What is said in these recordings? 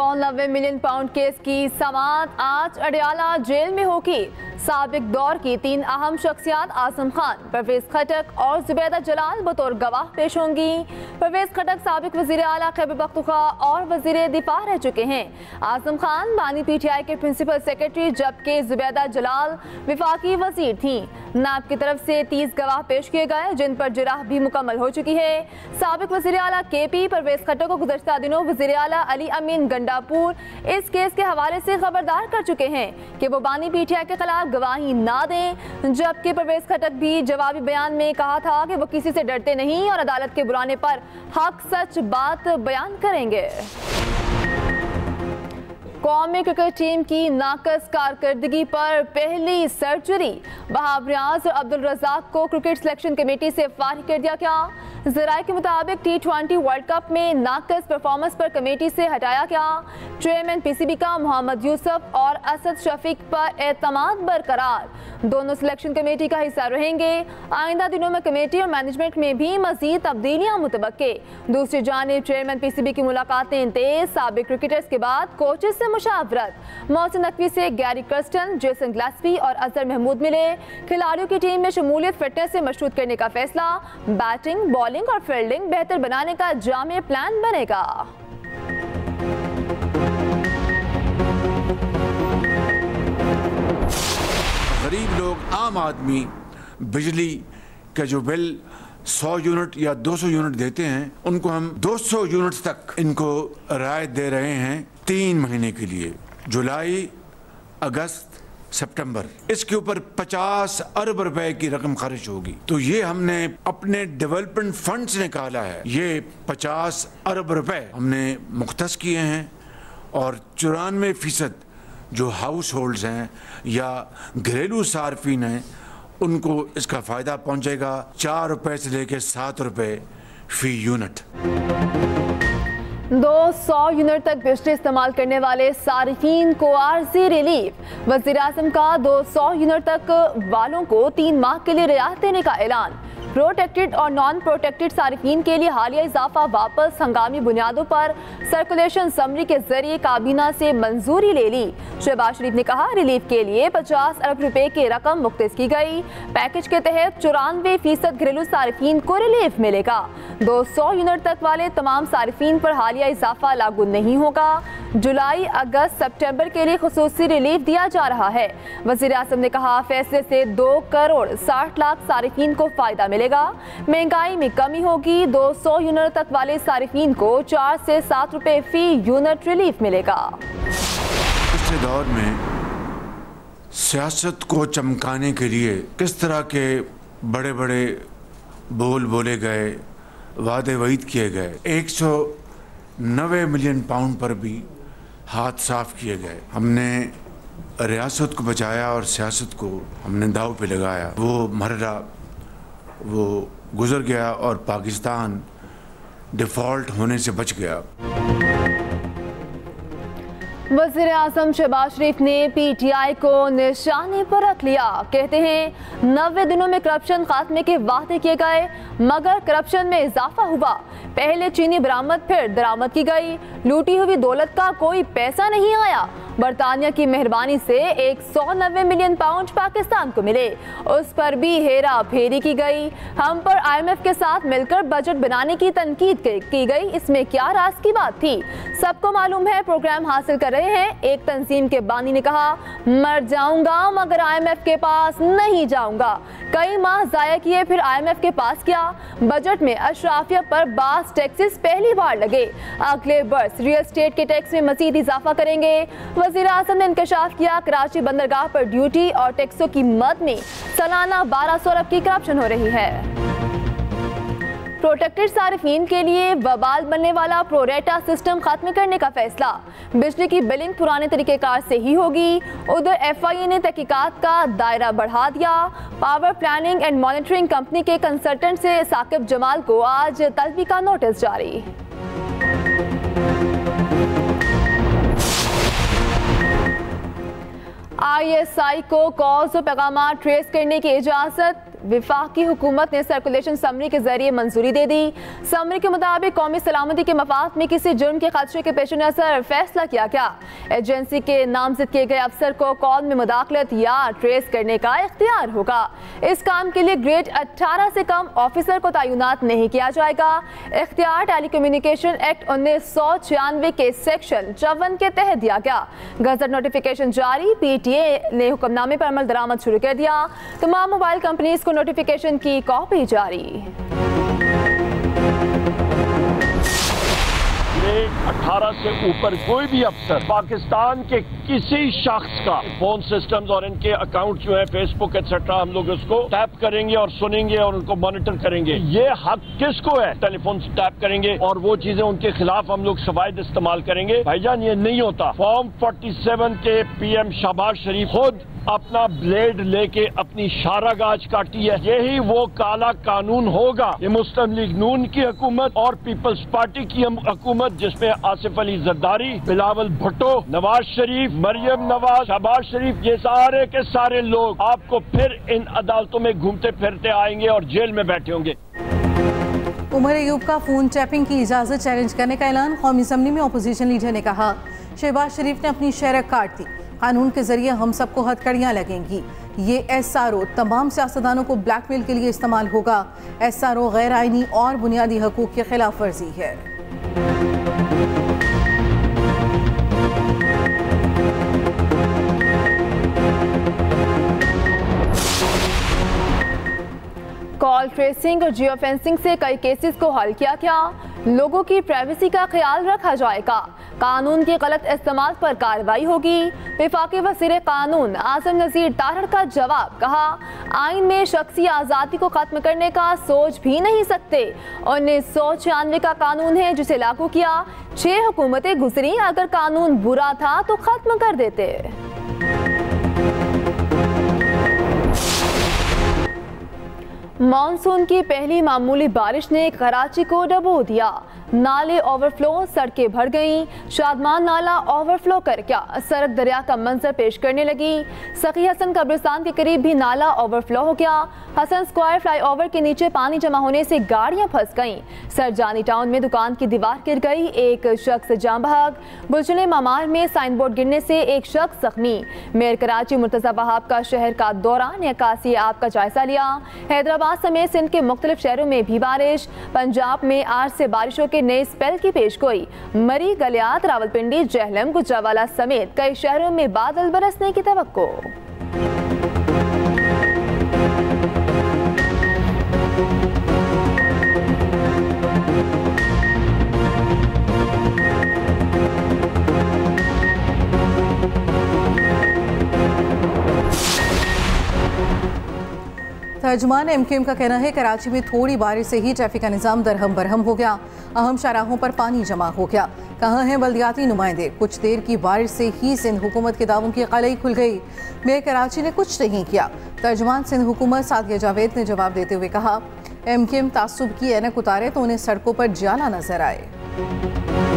सौ नब्बे million pound case की समात आज अडियाला जेल में होगी। सबक दौर की तीन अहम शख्सियात आज़म खान, परवेज खटक और जुबैदा जलाल बतौर गवाह पेश होंगी। परवेज खटक सबक वज़ीर अला खैबर पख्तुखा और वज़ीर दिफा रह चुके हैं। आज़म खान बानी पी टी आई के प्रिंसिपल सेक्रेटरी, जबकि जुबैदा जलाल विफाकी वज़ीर थी। नाब की तरफ़ से तीस गवाह पेश किए गए, जिन पर जिराह भी मुकम्मल हो चुकी है। सबक वजी अला के पी परवेज खटक को गुजशत दिनों वजी अला अली अमीन गंडापुर इस केस के हवाले से खबरदार कर चुके हैं कि वो बानी पी टी आई के खिलाफ गवाही ना दें। जबकि परवेज खटक भी जवाबी बयान में कहा था कि वो किसी से डरते नहीं और अदालत के बुलाने पर हक सच बात बयान करेंगे। कौमी क्रिकेट टीम की नाकस कारकर्दगी पर पहली सर्जरी। बहाब रियाज और अब्दुल रजाक को क्रिकेट सिलेक्शन कमेटी से फारिग कर दिया गया। जराये के मुताबिक टी ट्वेंटी वर्ल्ड कप में नाकस परफॉर्मेंस पर कमेटी से हटाया गया। चेयरमैन पीसीबी का मोहम्मद यूसुफ और असद शफीक पर एतमाद बरकरार। दोनों सिलेक्शन कमेटी का हिस्सा रहेंगे। आइंदा दिनों में कमेटी और मैनेजमेंट में भी मजीद तब्दीलियाँ मुतबक दूसरी जानब चेयरमैन पीसीबी की मुलाकातें तेज, सबक क्रिकेटर्स के बाद कोचेस से मुशावरत। मोहसिन नकवी से गैरी कर्स्टन जेसन ग्लासपी और अजहर महमूद मिले। खिलाड़ियों की टीम में शमूलियत फिटनेस से मशरूत करने का फैसला। बैटिंग बॉलिंग और फील्डिंग बेहतर बनाने का जामे प्लान बनेगा। गरीब लोग, आम आदमी, बिजली का जो बिल 100 यूनिट या 200 यूनिट देते हैं, उनको हम 200 यूनिट तक इनको राय दे रहे हैं तीन महीने के लिए, जुलाई, अगस्त सितंबर, इसके ऊपर 50 अरब रुपए की रकम खर्च होगी। तो ये हमने अपने डेवलपमेंट फंड से निकाला है। ये 50 अरब रुपए हमने मुख्त किए हैं और चौरानवे फ़ीसद जो हाउस होल्ड्स हैं या घरेलू सार्फिन हैं, उनको इसका फ़ायदा पहुंचेगा। चार रुपए से लेकर सात रुपए फ़ी यूनिट दो सौ यूनिट तक बिजली इस्तेमाल करने वाले सार्फिन को आरजी रिलीफ। वज़ीर का दो सौ यूनिट तक वालों को तीन माह के लिए रियायत देने का ऐलान। प्रोटेक्टेड और नॉन प्रोटेक्टेड सार्फिन के लिए हालिया इजाफा वापस हंगामी बुनियादों पर सर्कुलेशन समरी के ज़रिए काबीना से मंजूरी ले ली। शहबाज शरीफ ने कहा, रिलीफ के लिए 50 अरब रुपए की रकम मुख्त की गई। पैकेज के तहत चौरानवे फ़ीसद घरेलू सार्फिन को रिलीफ मिलेगा। 200 यूनिट तक वाले तमाम सार्फिन पर हालिया इजाफा लागू नहीं होगा। जुलाई, अगस्त, सितंबर के लिए खसूसी रिलीफ दिया जा रहा है। वज़ीर ने कहा, फैसले से दो करोड़ साठ लाख सार्फिन को फ़ायदा मिलेगा। महँगाई में कमी होगी। 200 यूनिट तक वाले सार्फिन को चार से सात रुपए फ़ी यूनिट रिलीफ मिलेगा। पिछले दौर में सियासत को चमकाने के लिए किस तरह के बड़े बड़े बोल बोले गए, वादे वईद किए गए, एक सौ नबे मिलियन पाउंड पर भी हाथ साफ़ किए गए। हमने रियासत को बचाया और सियासत को हमने दाव पे लगाया। वो मर्रा वो गुजर गया और पाकिस्तान डिफ़ॉल्ट होने से बच गया। वज़ीर आज़म शहबाज शरीफ ने पी टी आई को निशाने पर रख लिया। कहते हैं, नब्बे दिनों में करप्शन खात्मे के वादे किए गए, मगर करप्शन में इजाफा हुआ। पहले चीनी बरामद, फिर दरामद की गई। लूटी हुई दौलत का कोई पैसा नहीं आया। बरतानिया की मेहरबानी से एक सौ नब्बे मिलियन पाउंड पाकिस्तान को मिले। उस पर भी हेरा फेरी की गई। हम पर आईएमएफ के साथ मिलकर बजट बनाने की तनकीद की गई। इसमें क्या राज की बात थी? सबको मालूम है, प्रोग्राम हासिल कर रहे हैं। एक तंजीम के बानी ने कहा, मर जाऊँगा, मगर आईएमएफ के पास नहीं जाऊँगा। कई माह जाया किए, फिर आईएमएफ के पास किया बजट में अशराफिया पर बास टैक्सेस पहली बार लगे। अगले वर्ष रियल स्टेट के टैक्स में मजीद इजाफा करेंगे। वज़ीर अजम ने इंकशाफ किया। कराची बंदरगाह पर ड्यूटी और टैक्सों की मद में सालाना बारह सौ अरब की करप्शन हो रही है। प्रोटेक्टेड सार्फिन के लिए बवाल बनने वाला प्रोरेटा सिस्टम खत्म करने का फैसला। बिजली की बिलिंग पुराने तरीकेकार से ही होगी। उधर एफ़ आई ए ने तहकीकात का दायरा बढ़ा दिया। Power planning and monitoring company के कंसल्टेंट से साकिब जमाल को आज तलबी का नोटिस जारी। आईएसआई को कॉल्स और पैगाम ट्रेस करने की इजाज़त। विफाकी हुकूमत ने सर्कुलेशन समरी के ज़रिए मंजूरी दे दी। समरी के मुताबिक कौमी सलामती के मफाद में किसी जुर्म के खदशे के पेश नज़र फैसला किया गया। एजेंसी के नामजद किए गए अफसर को कॉल में मुदाखलत या ट्रेस करने का इख्तियार होगा। इस काम के लिए ग्रेड अट्ठारह से कम ऑफिसर को तयनात नहीं किया जाएगा। इख्तियार टेली कम्युनिकेशन एक्ट उन्नीस सौ छियानवे के सेक्शन चौवन के तहत दिया गया। गजट नोटिफिकेशन जारी, पीटीए ने हुक्मनामे पर अमल दरामद शुरू कर दिया। तमाम मोबाइल कंपनीज़ को नोटिफिकेशन की कॉपी जारी। ग्रेड 18 से ऊपर कोई भी अफसर पाकिस्तान के किसी शख्स का फ़ोन सिस्टम्स और इनके अकाउंट जो है फेसबुक एक्सेट्रा हम लोग उसको टैप करेंगे और सुनेंगे और उनको मॉनिटर करेंगे। ये हक किसको है? टेलीफोन से टैप करेंगे और वो चीज़ें उनके खिलाफ हम लोग शवायद इस्तेमाल करेंगे। भाईजान, ये नहीं होता। फॉर्म 47 के पीएम शहबाज शरीफ खुद अपना ब्लेड लेके अपनी शारा गाज काटी है। यही वो काला कानून होगा। ये मुस्लिम लीग नून की हुकूमत और पीपल्स पार्टी की हुकूमत, जिसमें आसिफ अली जरदारी, बिलावल भुट्टो, नवाज़ शरीफ, मरियम नवाज़ शहबाज शरीफ, ये सारे के सारे लोग आपको फिर इन अदालतों में घूमते फिरते आएँगे और जेल में बैठे होंगे। उमर अयूब का फ़ोन टैपिंग की इजाज़त चैलेंज करने का ऐलान कौमी असम्बली में अपोजिशन लीडर ने कहा। शहबाज शरीफ ने अपनी शरक काट दी। कानून के ज़रिए हम सबको हथकड़ियाँ लगेंगी। ये एस आर ओ तमाम सियासतदानों को ब्लैकमेल के लिए इस्तेमाल होगा। एस आर ओ गैर आइनी और बुनियादी हकूक की खिलाफ वर्जी है। ट्रेसिंग और जियो फेंसिंग से कई केसेस को हल किया गया लोगों की प्राइवेसी का ख्याल रखा जाएगा। कानून के गलत इस्तेमाल पर कार्रवाई होगी। विफाकी वज़ीर कानून आज़म नजीर तारड़ का जवाब कहा आइन में शख्सी आज़ादी को ख़त्म करने का सोच भी नहीं सकते। उन्नीस सौ छियानवे का कानून है जिसे लागू किया। छह हुकूमतें गुजरी, अगर कानून बुरा था तो ख़त्म कर देते। मानसून की पहली मामूली बारिश ने कराची को डबो दिया। नाले ओवरफ्लो सड़कें भर गईं। शादमान नाला ओवरफ्लो कर क्या सड़क दरिया का मंजर पेश करने लगी। सखी हसन कब्रिस्तान के करीब भी नाला ओवरफ्लो हो गया। हसन स्क्वायर फ्लाईओवर के नीचे पानी जमा होने से गाड़ियाँ फंस गईं। सरजानी टाउन में दुकान की दीवार गिर गई। एक शख्स जाम बहक गुलचने मामार में साइन बोर्ड गिरने से एक शख्स जख्मी। मेयर कराची मुर्तजा बहाब का शहर का दौरा निकासी आप का जायजा लिया। हैदराबाद समेत सिंध के मुख्तलिफ़ शहरों में भी बारिश। पंजाब में आज से बारिशों के नए स्पेल की पेश गोई। मरी, गलियात, रावलपिंडी, जहलम गुजरावाला समेत कई शहरों में बादल बरसने की तो तर्जमान एम का कहना है, कराची में थोड़ी बारिश से ही ट्रैफ़िक का निज़ाम दरहम बरहम हो गया। अहम शराहों पर पानी जमा हो गया। कहाँ हैं बल्दियाती नुमाइंदे? कुछ देर की बारिश से ही सिंध हुकूमत के दावों की कलई खुल गई। मेयर कराची ने कुछ नहीं किया। तर्जमान सिंध हुकूमत सादिया जावेद ने जवाब देते हुए कहा, एम के एम तासुब की एनक उतारे तो उन्हें सड़कों पर जाना नज़र आए।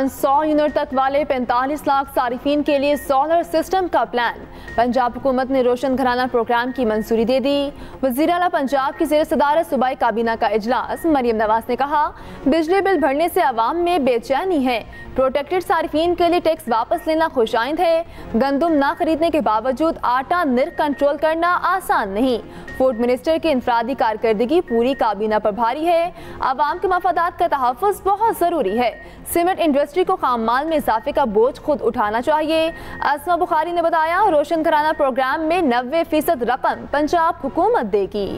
पाँच सौ यूनिट तक वाले 45 लाख सार्फिन के लिए सोलर सिस्टम का प्लान पंजाब हुकूमत ने रोशन घराना प्रोग्राम की मंजूरी दे दी। वज़ीर अला पंजाब की जेर सदारत सूबाई काबीना का इजलास, मरियम नवाज़ ने कहा, बिजली बिल भरने से आवाम में बेचैनी है। प्रोटेक्टेड सार्फिन के लिए टैक्स वापस लेना खुशाइंद है। गंदम ना खरीदने के बावजूद आटा निर्क कंट्रोल करना आसान नहीं। फ़ूड मिनिस्टर की इंफरादी कारकर्दगी पूरी काबीना पर भारी है। आवाम के मफादात का तहफ़ बहुत ज़रूरी है। सीमेंट इंडस्ट्री को खाम माल में इजाफे का बोझ खुद उठाना चाहिए। असमा बुखारी ने बताया, रोशन कराना प्रोग्राम में नब्बे फ़ीसद रकम पंजाब हुकूमत देगी।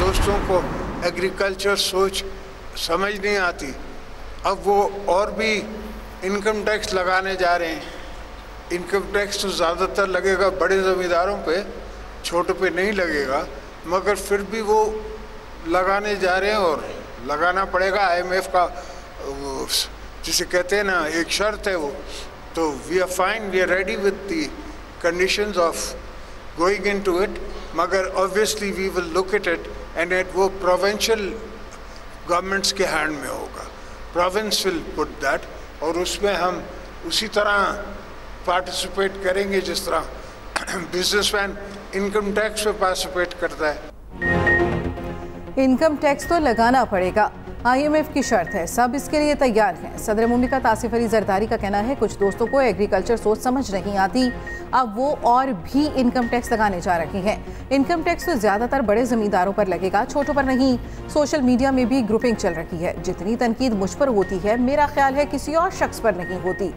दोस्तों को एग्रीकल्चर सोच समझ नहीं आती। अब वो और भी इनकम टैक्स लगाने जा रहे हैं। इनकम टैक्स तो ज़्यादातर लगेगा बड़े ज़मींदारों पे, छोटे पे नहीं लगेगा, मगर फिर भी वो लगाने जा रहे हैं और लगाना पड़ेगा। आईएमएफ का जिसे कहते हैं ना, एक शर्त है वो। तो we are fine we are ready with the conditions of going into it मगर obviously we will look at it and at वो प्रोवेंशियल गवर्नमेंट्स के हैंड में होगा। प्रोविंस विल पुट दैट और उसमें हम उसी तरह पार्टिसिपेट करेंगे जिस तरह बिजनेसमैन इनकम टैक्स में पार्टिसिपेट करता है। इनकम टैक्स तो लगाना पड़ेगा। आईएमएफ की शर्त है। सब इसके लिए तैयार हैं। सदर मुमलिकत आसिफ अली जरदारी का कहना है, कुछ दोस्तों को एग्रीकल्चर सोच समझ नहीं आती। अब वो और भी इनकम टैक्स लगाने जा रही हैं। इनकम टैक्स तो ज़्यादातर बड़े ज़मींदारों पर लगेगा, छोटों पर नहीं। सोशल मीडिया में भी ग्रुपिंग चल रही है। जितनी तनकीद मुझ पर होती है, मेरा ख्याल है किसी और शख्स पर नहीं होती।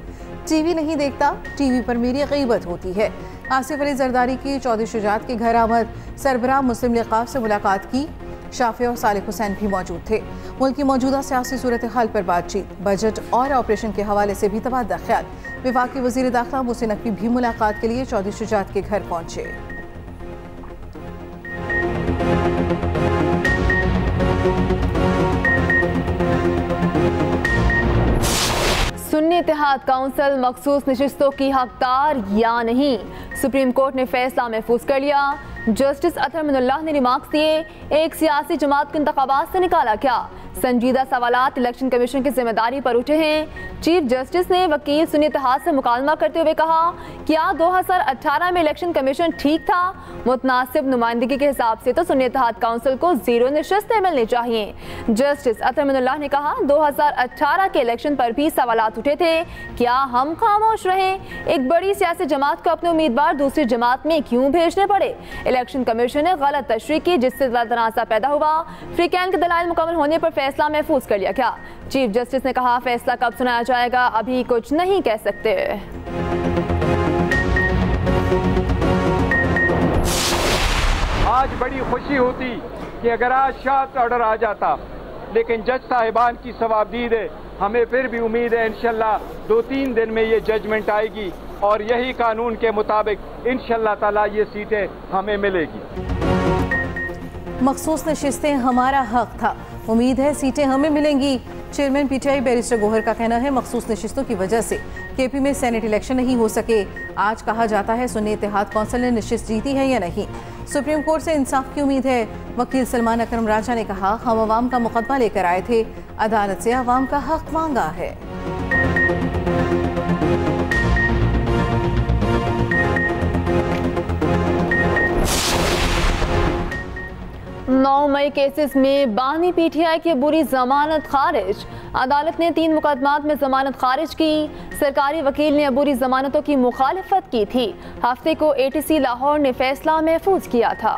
टीवी नहीं देखता, टीवी पर मेरी गईबत होती है। आसिफ अली जरदारी की चौधरी शुजात के घर आमद। सरबराह मुस्लिम लिकाफ से मुलाकात की। शाफे और सालिक हुसैन भी मौजूद थे। मुल्क की मौजूदा सियासी सूरत हाल पर बातचीत, बजट और ऑपरेशन के हवाले से भी तबादला ख्याल। विभाग के वज़ीर दाखिला मोहसिन नकवी भी मुलाकात के लिए चौधरी शुजात के घर पहुँचे। सुन्नी इतिहाद काउंसिल मखसूस नशस्तों की हकदार या नहीं? सुप्रीम कोर्ट ने फैसला महफूज कर लिया। जस्टिस अतर मिनुल्लाह ने रिमार्क्स दिए। एक सियासी जमात को इंतबात से निकाला क्या? संजीदा सवाल इलेक्शन कमीशन की ज़िम्मेदारी पर उठे हैं। चीफ जस्टिस ने वकील सुनी इतिहाद से मुकालमा करते हुए कहा, क्या 2018 में इलेक्शन कमीशन ठीक था? मुतनासिब नुमाइंदगी के हिसाब से तो सुनी इतिहाद काउंसिल को ज़ीरो नशस्तें मिलनी चाहिए। जस्टिस अतरमनुल्लाह ने कहा 2018 के इलेक्शन पर भी सवाल उठे थे। क्या हम खामोश रहे? एक बड़ी सियासी जमात को अपने उम्मीदवार दूसरी जमात में क्यों भेजने पड़े? इलेक्शन कमीशन ने गलत तशरी की जिससे तनाज़ा पैदा हुआ। फ्री कैन के दलाल मुकम्मल होने पर फैसला महफूज कर लिया गया। चीफ जस्टिस ने कहा, फैसला कब सुनाया जाएगा अभी कुछ नहीं कह सकते। आज बड़ी खुशी होती कि अगर आज शाह ऑर्डर आ जाता लेकिन जज साहिबान की सवाबदीद है। हमें फिर भी उम्मीद है इनशाला दो तीन दिन में ये जजमेंट आएगी और यही कानून के मुताबिक इन ताला ये सीटें हमें मिलेगी। मखसूस नशस्तें हमारा हक था। उम्मीद है सीटें हमें मिलेंगी। चेयरमैन पीटीआई बैरिस्टर गोहर का कहना है, मखसूस नशस्तों की वजह से केपी में सेनेट इलेक्शन नहीं हो सके। आज कहा जाता है, सुन्नी इतिहाद कौंसिल ने नशस्त जीती है या नहीं? सुप्रीम कोर्ट से इंसाफ की उम्मीद है। वकील सलमान अकरम राजा ने कहा, हम आवाम का मुकदमा लेकर आए थे। अदालत से आवाम का हक मांगा है। नौ मई केसेस में बानी पीटीआई की बुरी जमानत खारिज। अदालत ने तीन मुकदमात में जमानत खारिज की। सरकारी वकील ने अबूरी जमानतों की मुखालफत की थी। हफ़्ते को एटीसी लाहौर ने फैसला महफूज किया था।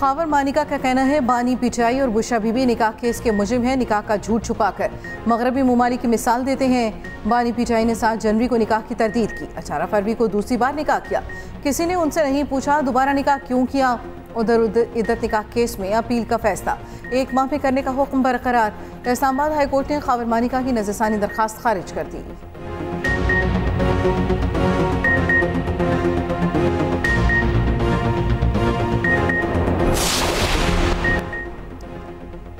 खावर मानिका का कहना है, बानी पिटाई और बुशा बीबी निकाह केस के मुजिम है, निकाह का झूठ छुपाकर। मगरबी ममालिक की मिसाल देते हैं, बानी पिटाई ने सात जनवरी को निकाह की तरदीद की। अठारह फरवरी को दूसरी बार निकाह किया। किसी ने उनसे नहीं पूछा, दोबारा निकाह क्यों किया? उधर उधर इद्दत निकाह केस में अपील का फैसला। एक माह में करने का हुक्म बरकरार। इस्लामाबाद हाईकोर्ट ने खावर मानिका की नजरसानी दरखास्त खारिज कर दी।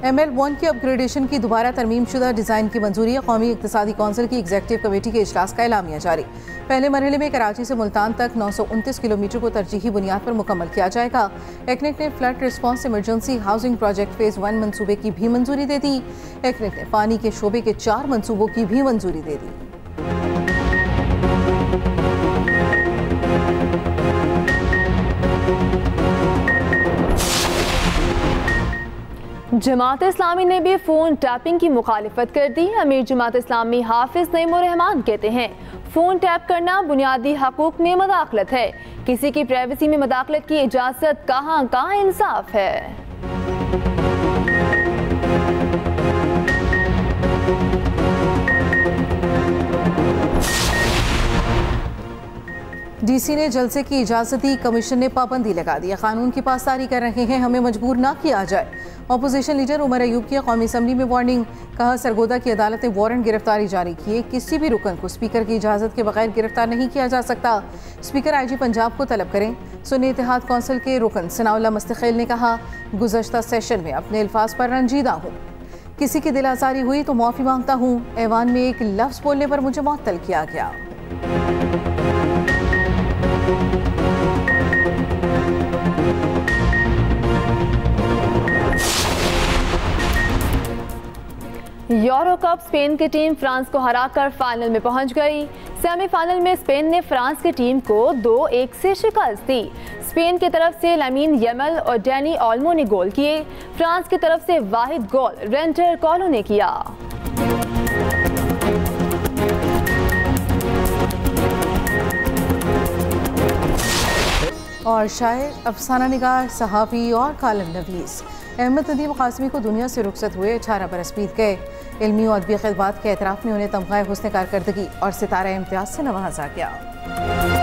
एम एल वन की अपग्रेडेशन की दोबारा तरमीम शुदा डिज़ाइन की मंजूरी है। कौमी इकतदी कौंसिल की एग्जेक्टिव कमेटी के अजलास का एलामिया जारी। पहले मरहले में कराची से मुल्तान तक नौ सौ उनतीस किलोमीटर को तरजीही बुनियाद पर मुकम्मल किया जाएगा। एक्निक ने flood response emergency housing project phase one मनसूबे की भी मंजूरी दे दी। एक्निक ने पानी के शोबे के चार मनसूबों की भी मंजूरी दे दी। जमात इस्लामी ने भी फ़ोन टैपिंग की मुखालफत कर दी। अमीर जमात इस्लामी हाफिज नईमान कहते हैं, फ़ोन टैप करना बुनियादी हकूक में मदाखलत है। किसी की प्राइवेसी में मदाखलत की इजाज़त कहाँ कहाँ इंसाफ है? डीसी ने जलसे की इजाज़त दी, कमीशन ने पाबंदी लगा दी। कानून की पासदारी कर रहे हैं, हमें मजबूर ना किया जाए। अपोजिशन लीडर उमर अयूब की कौमी असम्बली में वार्निंग, कहा सरगोदा की अदालत ने वारंट गिरफ्तारी जारी किए किसी भी रुकन को स्पीकर की इजाज़त के बगैर गिरफ़्तार नहीं किया जा सकता। स्पीकर आई जी पंजाब को तलब करें। सुन्नी इतिहाद कौंसिल के रुकन सनाउल्ला मुस्तखिल ने कहा, गुजशत सेशन में अपने अल्फाज पर रंजीदा हूँ। किसी की दिल आजारी हुई तो माफ़ी माँगता हूँ। ऐवान में एक लफ्ज़ बोलने पर मुझे मअतल किया गया। यूरो कप स्पेन की टीम फ्रांस को हराकर फाइनल में पहुँच गई। सेमीफाइनल में स्पेन ने फ्रांस की टीम को दो एक से शिकस्त दी। स्पेन की तरफ़ से लमीन यमल और डैनी ऑलमो ने गोल किए। फ्रांस की तरफ़ से वाहिद गोल रेंटर कॉलो ने किया। और शायर अफसाना निगार, सहाफ़ी और कालम नवीस। अहमद नदीम कासमी को दुनिया से रुखसत हुए अठारह बरस बीत गए। इलमी और अदबी खदबात के एतराफ़ में उन्हें तमखाए हुसन कारकर्दगी और सितारा इम्तियाज़ से नवाजा गया।